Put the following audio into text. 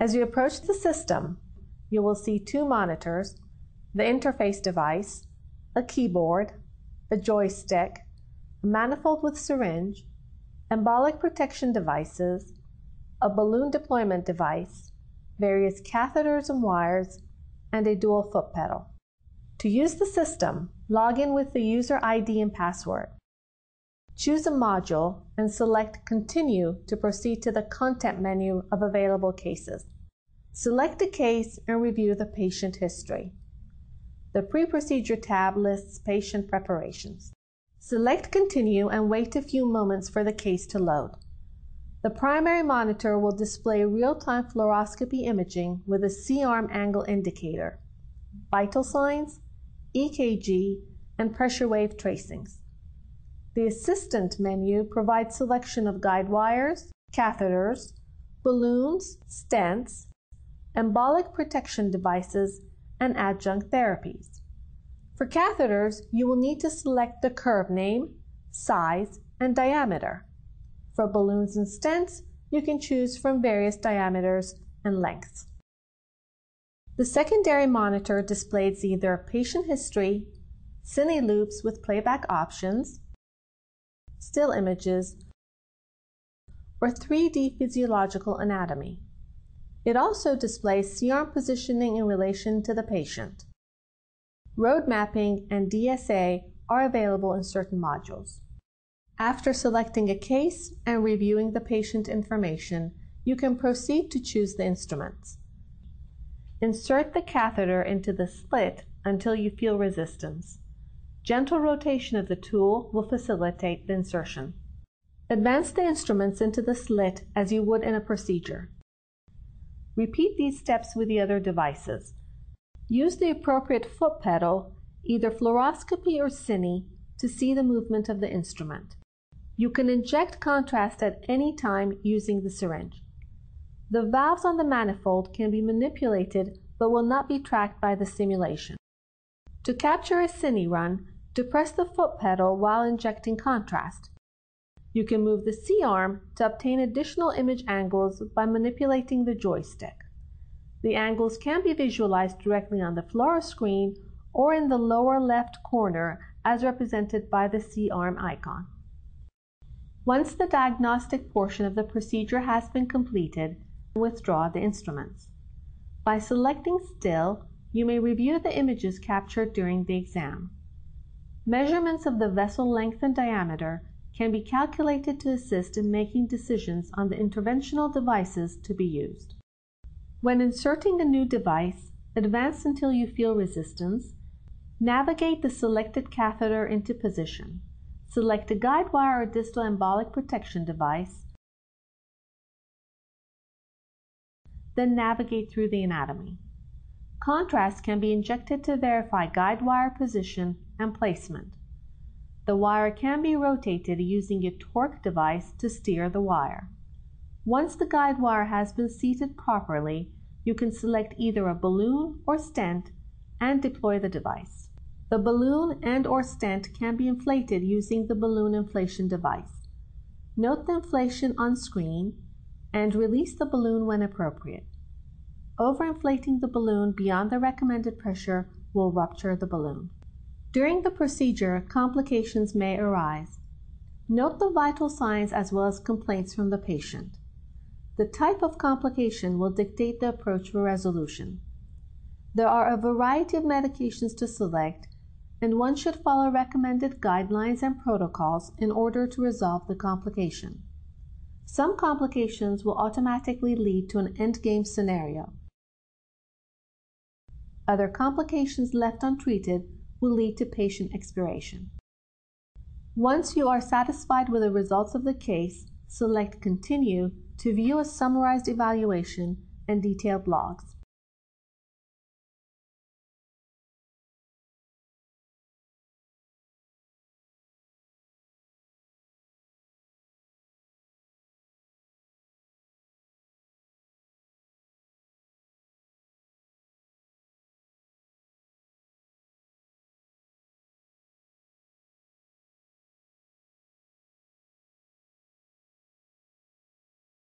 As you approach the system, you will see two monitors, the interface device, a keyboard, a joystick, a manifold with syringe, embolic protection devices, a balloon deployment device, various catheters and wires, and a dual foot pedal. To use the system, log in with the user ID and password. Choose a module and select Continue to proceed to the Content menu of available cases. Select a case and review the patient history. The Pre-Procedure tab lists patient preparations. Select Continue and wait a few moments for the case to load. The primary monitor will display real-time fluoroscopy imaging with a C-arm angle indicator, vital signs, EKG, and pressure wave tracings. The Assistant menu provides selection of guide wires, catheters, balloons, stents, embolic protection devices, and adjunct therapies. For catheters, you will need to select the curve name, size, and diameter. For balloons and stents, you can choose from various diameters and lengths. The secondary monitor displays either patient history, cine loops with playback options, still images, or 3D physiological anatomy. It also displays C-arm positioning in relation to the patient. Road mapping and DSA are available in certain modules. After selecting a case and reviewing the patient information, you can proceed to choose the instruments. Insert the catheter into the slit until you feel resistance. Gentle rotation of the tool will facilitate the insertion. Advance the instruments into the slit as you would in a procedure. Repeat these steps with the other devices. Use the appropriate foot pedal, either fluoroscopy or cine, to see the movement of the instrument. You can inject contrast at any time using the syringe. The valves on the manifold can be manipulated but will not be tracked by the simulation. To capture a cine run, depress the foot pedal while injecting contrast. You can move the C-arm to obtain additional image angles by manipulating the joystick. The angles can be visualized directly on the fluoro screen or in the lower left corner as represented by the C-arm icon. Once the diagnostic portion of the procedure has been completed, withdraw the instruments. By selecting Still, you may review the images captured during the exam. Measurements of the vessel length and diameter can be calculated to assist in making decisions on the interventional devices to be used. When inserting a new device, advance until you feel resistance. Navigate the selected catheter into position. Select a guide wire or distal embolic protection device then navigate through the anatomy. Contrast can be injected to verify guide wire position and placement. The wire can be rotated using a torque device to steer the wire. Once the guide wire has been seated properly, you can select either a balloon or stent and deploy the device. The balloon and or stent can be inflated using the balloon inflation device. Note the inflation on screen and release the balloon when appropriate. Overinflating the balloon beyond the recommended pressure will rupture the balloon. During the procedure, complications may arise. Note the vital signs as well as complaints from the patient. The type of complication will dictate the approach for resolution. There are a variety of medications to select, and one should follow recommended guidelines and protocols in order to resolve the complication. Some complications will automatically lead to an endgame scenario. Other complications left untreated will lead to patient expiration. Once you are satisfied with the results of the case, select Continue to view a summarized evaluation and detailed logs.